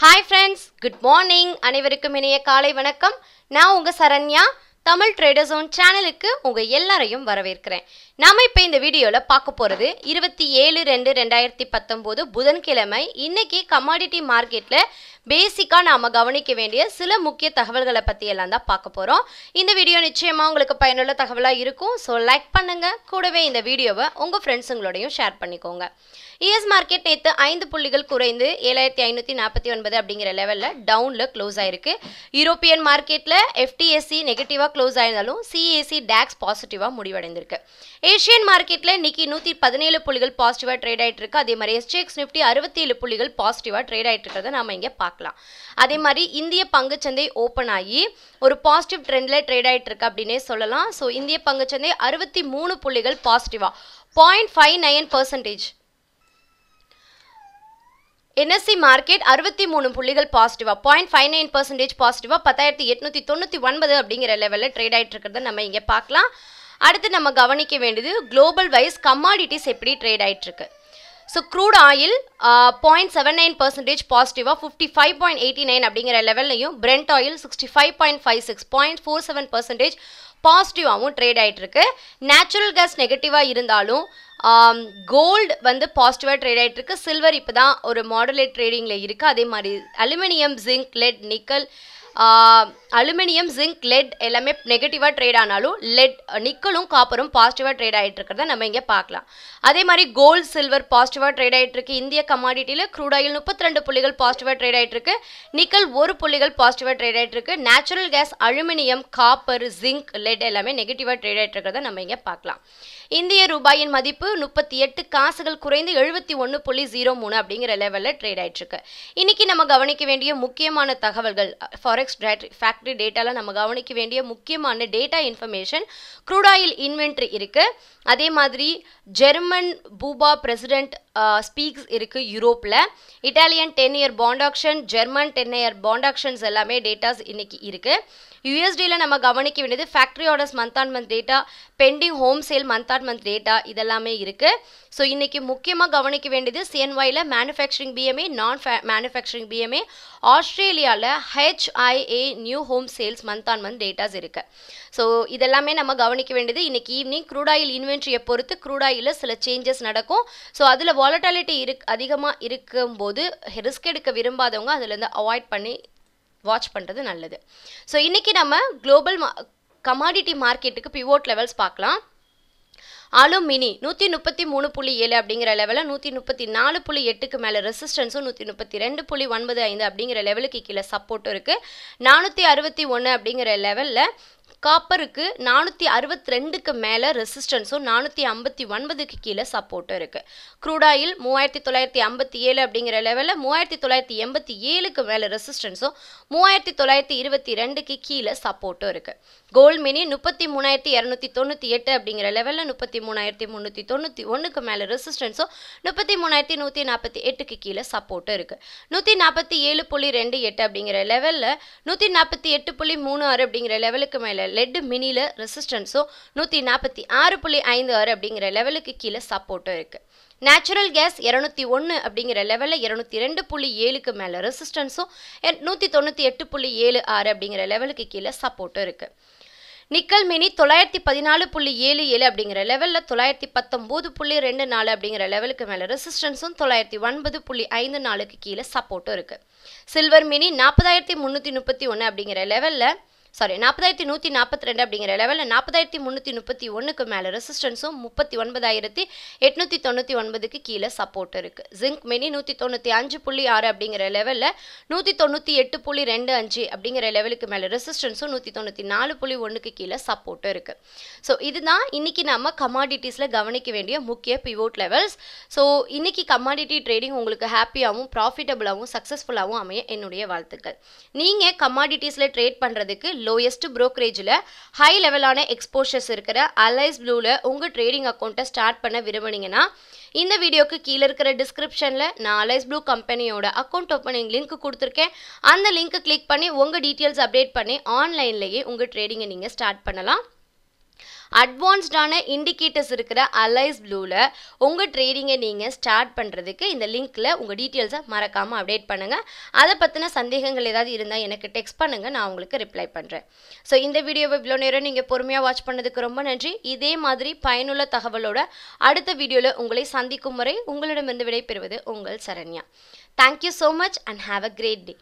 Hi friends good morning அனைவருக்கும் இணைய காலை வணக்கம். நான் உங்கள் சரண்யா. தமிழ் ட்ரேடர்ஸ் ஓன் சேனலுக்கு உங்கள் எல்லாரையும் வரவேற்கிறேன். நாம இப்போ இந்த வீடியோவில் பார்க்க போகிறது இருபத்தி ஏழு ரெண்டு ரெண்டாயிரத்தி பத்தொம்போது புதன்கிழமை. இன்னைக்கு கமாடிட்டி மார்க்கெட்டில் பேசிக்காக நாம் கவனிக்க வேண்டிய சில முக்கிய தகவல்களை பற்றியெல்லாம் தான் பார்க்க போகிறோம் இந்த வீடியோ நிச்சயமாக உங்களுக்கு பயனுள்ள தகவலாக இருக்கும். ஸோ லைக் பண்ணுங்கள் கூடவே இந்த வீடியோவை உங்கள் ஃப்ரெண்ட்ஸுங்களோடையும் ஷேர் பண்ணிக்கோங்க. யூஎஸ் மார்க்கெட் நேற்று ஐந்து புள்ளிகள் குறைந்து ஏழாயிரத்தி ஐநூற்றி நாற்பத்தி ஒன்பது அப்படிங்கிற லெவலில் டவுனில் க்ளோஸ் ஆயிருக்கு. யூரோப்பியன் மார்க்கெட்டில் எஃப்டிஎஸ்சி நெகட்டிவாக க்ளோஸ் ஆயிருந்தாலும் சிஏசி டேக்ஸ் பாசிட்டிவாக முடிவடைந்திருக்கு. ஏஷியன் மார்க்கெட்டில் இன்னைக்கு நூற்றி பதினேழு புள்ளிகள் பாசிட்டிவாக ட்ரேட் ஆகிட்டு இருக்கு அதே மாதிரி எஸ்டிஎக்ஸ் நிஃப்டி அறுபத்தி ஏழு புள்ளிகள் பாசிட்டிவாக ட்ரேட் ஆகிட்டு இருக்கிறத நம்ம இங்கே பார்க்கலாம். அதே மாதிரி இந்திய பங்குச்சந்தை ஓப்பன் ஆகி ஒரு பாசிட்டிவ் ட்ரெண்டில் ட்ரேட் ஆகிட்டு இருக்கு அப்படின்னே சொல்லலாம். ஸோ இந்திய பங்குச்சந்தை அறுபத்தி மூணு புள்ளிகள் பாசிட்டிவாக point five nine percentage NSE market அறுபத்தி மூணு புள்ளிகள் பாசிட்டிவாக பாயிண்ட் ஃபைவ் நைன் பர்சன்டேஜ் பாசிட்டிவாக பத்தாயிரத்தி எட்நூற்றி தொண்ணூற்றி ஒன்பது அப்படிங்கிற லெவலில் ட்ரேட் ஆகிட்டு இருக்கிறத நம்ம இங்கே பார்க்கலாம். அடுத்து நம்ம கவனிக்க வேண்டியது குளோபல் வைஸ் கமாடிட்டிஸ் எப்படி ட்ரேட் ஆகிட்டு so crude oil point seven nine percentage பாசிட்டிவாக fifty five point eighty nine அப்படிங்கிற லெவல்லையும் brent oil sixty five point five six point four seven percentage பாசிட்டிவாகவும் trade ஆகிட்டு நேச்சுரல் கேஸ் நெகட்டிவாக இருந்தாலும் கோல்டு வந்து பாசிட்டிவாக ட்ரேட் ஆகிட்டு சில்வர் இப்போ தான் ஒரு மாடலேட் ட்ரேடிங்கில் இருக்குது அதே மாதிரி aluminium zinc lead nickel aluminium zinc lead எல்லாமே நெகட்டிவாக ட்ரேட் ஆனாலும் லெட் நிக்கலும் காப்பரும் பாசிட்டிவாக ட்ரேட் ஆகிட்டு இருக்கிறத நம்ம இங்கே பார்க்கலாம். அதே மாதிரி கோல்டு சில்வர் பாசிட்டிவாக ட்ரேட் ஆகிட்டு இருக்கு. இந்திய கமாடிட்டியில் க்ரூட் ஆயில் முப்பத்தி ரெண்டு புள்ளிகள் பாசிட்டிவாக ட்ரேட் ஆகிட்டு இருக்கு. நிக்கல் ஒரு புள்ளிகள் பாசிட்டிவாக ட்ரேட் ஆகிட்டு இருக்கு. Natural gas aluminium copper zinc lead எல்லாமே நெகட்டிவாக ட்ரேட் ஆகிட்டு இருக்கிறத நம்ம இங்கே பார்க்கலாம். இந்திய ரூபாயின் மதிப்பு முப்பத்தி எட்டு காசுகள் குறைந்து எழுபத்தி ஒன்று புள்ளி ஜீரோ மூணு அப்படிங்கிற லெவலில் ட்ரேட் ஆகிட்டு இருக்கு. இன்னைக்கு நம்ம கவனிக்க வேண்டிய முக்கியமான தகவல்கள் ஃபாரெக்ஸ் ஃபேக்ட்ரி டேட்டாவில் நம்ம கவனிக்க வேண்டிய முக்கியமான data information crude oil inventory இருக்கு. அதே மாதிரி ஜெர்மன் பூபா பிரசிடென்ட் ஸ்பீக்ஸ் இருக்குது யூரோப்பில் Italian ten year bond auction German ten year bond auctions எல்லாமே டேட்டாஸ் இன்றைக்கி இருக்குது யூஎஸ்டியில் நம்ம கவனிக்க வேண்டியது factory orders month on month data pending home sale month on month data இதெல்லாமே இருக்குது ஸோ இன்றைக்கி முக்கியமாக கவனிக்க வேண்டியது சிஎன்ஒயில் manufacturing BMA non manufacturing BMA ஆஸ்திரேலியாவில் HIA new home sales month on month datas இருக்குது ஸோ இதெல்லாமே நம்ம கவனிக்க வேண்டியது இன்றைக்கி ஈவினிங் க்ரூடாயில் இன்வென்ட்ரியை பொறுத்து க்ரூடாயில் சில சேஞ்சஸ் நடக்கும். ஸோ அதில் வாலட்டாலிட்டி இருக் அதிகமாக இருக்கும்போது ரிஸ்க் எடுக்க விரும்பாதவங்க அதுலேருந்து அவாய்ட் பண்ணி வாட்ச் பண்ணுறது நல்லது. ஸோ இன்றைக்கி நம்ம குளோபல் மா கமாடிட்டி மார்க்கெட்டுக்கு பிவோட் லெவல்ஸ் பார்க்கலாம். அலுமினி நூற்றி முப்பத்தி மூணு புள்ளி ஏழு அப்படிங்கிற லெவலில் நூற்றி முப்பத்தி நாலு புள்ளி எட்டுக்கு மேலே ரெசிஸ்டன்ஸும் நூற்றி முப்பத்தி ரெண்டு புள்ளி ஒன்பது ஐந்து அப்படிங்கிற லெவலுக்கு கீழே சப்போர்ட்டும் இருக்குது நானூற்றி அறுபத்தி ஒன்று அப்படிங்கிற லெவலில் காப்பருக்கு நானூற்றி அறுபத்தி ரெண்டுக்கு மேலே ரெசிஸ்டன்ஸும் நானூற்றி ஐம்பத்தி ஒன்பதுக்கு கீழே சப்போர்ட்டும் இருக்குது க்ரூடாயில் மூவாயிரத்தி தொள்ளாயிரத்தி ஐம்பத்தி ஏழு அப்படிங்கிற லெவலில் மூவாயிரத்தி தொள்ளாயிரத்தி எண்பத்தி ஏழுக்கு மேலே ரெசிஸ்டன்ஸும் மூவாயிரத்தி தொள்ளாயிரத்தி இருபத்தி ரெண்டுக்கு கீழே சப்போர்ட்டும் இருக்குது கோல்ட் மினி முப்பத்தி மூணாயிரத்தி இரநூத்தி தொண்ணூற்றி எட்டு அப்படிங்கிற லெவலில் முப்பத்தி மூணாயிரத்தி முந்நூற்றி தொண்ணூற்றி ஒன்றுக்கு மேலே ரெசிஸ்டன்ஸும் முப்பத்தி மூணாயிரத்தி நூற்றி நாற்பத்தி எட்டுக்கு கீழே சப்போர்ட்டும் இருக்குது நூற்றி நாற்பத்தி ஏழு புள்ளி ரெண்டு எட்டு அப்படிங்கிற லெவலில் நூற்றி நாற்பத்தி எட்டு புள்ளி மூணு ஆறு அப்படிங்கிற லெவலுக்கு மேலே லெட் மினியில் ரெசிஸ்டன்ஸும் நூற்றி நாற்பத்தி ஆறு புள்ளி ஐந்து ஆறு அப்படிங்கிற லெவலுக்கு கீழே சப்போர்ட்டும் இருக்குது நேச்சுரல் கேஸ் இரநூத்தி ஒன்று அப்படிங்கிற லெவலில் இரநூத்தி ரெண்டு புள்ளி ஏழுக்கு மேலே ரெசிஸ்டன்ஸும் நூற்றி தொண்ணூற்றி எட்டு புள்ளி ஏழு ஆறு அப்படிங்கிற லெவலுக்கு கீழே சப்போர்ட்டும் இருக்குது நிக்கல் மினி தொள்ளாயிரத்தி பதினாலு புள்ளி ஏழு ஏழு அப்படிங்கிற லெவலில் தொள்ளாயிரத்தி பத்தொம்போது புள்ளி ரெண்டு நாலு அப்படிங்கிற லெவலுக்கு மேலே ரெசிஸ்டன்ஸும் தொள்ளாயிரத்தி ஒன்பது புள்ளி ஐந்து நாலுக்கு கீழே சப்போர்ட்டும் இருக்குது சில்வர் மினி நாற்பதாயிரத்தி முந்நூற்றி முப்பத்தி ஒன்று அப்படிங்கிற லெவலில் சாரி நாற்பதாயிரத்தி நூற்றி நாற்பத்தி ரெண்டு அப்படிங்கிற லெவலில் நாற்பதாயிரத்தி முந்நூற்றி முப்பத்தி ஒன்றுக்கு மேலே ரெசிஸ்டன்ஸும் முப்பத்தி ஒன்பதாயிரத்தி எட்நூற்றி தொண்ணூற்றி ஒன்பதுக்கு கீழே சப்போர்ட் இருக்குது ஜிங்க் மினி நூற்றி தொண்ணூற்றி அஞ்சு புள்ளி ஆறு அப்படிங்கிற லெவலில் நூற்றி தொண்ணூற்றி எட்டு புள்ளி ரெண்டு அஞ்சு அப்படிங்கிற லெவலுக்கு மேலே ரெசிஸ்டன்ஸும் நூற்றி தொண்ணூற்றி நாலு புள்ளி ஒன்றுக்கு கீழே சப்போர்ட்டும் இருக்குது ஸோ இதுதான் இன்றைக்கி நம்ம கமாடிட்டிஸில் கவனிக்க வேண்டிய முக்கிய பிவோட் லெவல்ஸ் ஸோ இன்றைக்கி கமாடிட்டி ட்ரேடிங் உங்களுக்கு ஹாப்பியாகவும் ப்ராஃபிட்டபுளாகவும் சக்ஸஸ்ஃபுல்லாகவும் அமைய என்னுடைய வாழ்த்துக்கள். நீங்கள் கமாடிட்டிஸில் ட்ரேட் பண்ணுறதுக்கு லோயஸ்ட் ப்ரோக்கரேஜில் ஹை லெவலான எக்ஸ்போஷர்ஸ் இருக்கிற அலைஸ் ப்ளூவில் உங்கள் ட்ரேடிங் அக்கௌண்ட்டை ஸ்டார்ட் பண்ண விரும்புனீங்கன்னா இந்த வீடியோக்கு கீழே இருக்கிற டிஸ்கிரிப்ஷனில் நான் அலைஸ் ப்ளூ கம்பெனியோட அக்கௌண்ட் ஓப்பனிங் லிங்க் கொடுத்துருக்கேன். அந்த லிங்க்கை கிளிக் பண்ணி உங்கள் டீட்டெயில்ஸ் அப்டேட் பண்ணி ஆன்லைன்லேயே உங்கள் ட்ரேடிங்கை நீங்கள் ஸ்டார்ட் பண்ணலாம். அட்வான்ஸ்டான இண்டிகேட்டர்ஸ் இருக்கிற அலைஸ் ப்ளூவில் உங்கள் ட்ரேடிங்கை நீங்கள் ஸ்டார்ட் பண்ணுறதுக்கு இந்த லிங்க்கில் உங்கள் டீட்டெயில்ஸை மறக்காமல் அப்டேட் பண்ணுங்கள் அதை பற்றின சந்தேகங்கள் ஏதாவது இருந்தால் எனக்கு டெக்ஸ்ட் பண்ணுங்கள் நான் உங்களுக்கு ரிப்ளை பண்ணுறேன் ஸோ இந்த வீடியோவை இவ்வளோ நேரம் நீங்கள் பொறுமையாக வாட்ச் பண்ணதுக்கு ரொம்ப நன்றி. இதே மாதிரி பயனுள்ள தகவலோட அடுத்த வீடியோவில் உங்களை சந்திக்கும் வரை உங்களிடமிருந்து விடைபெறுவது உங்கள் Saranya. Thank you so much and have a great day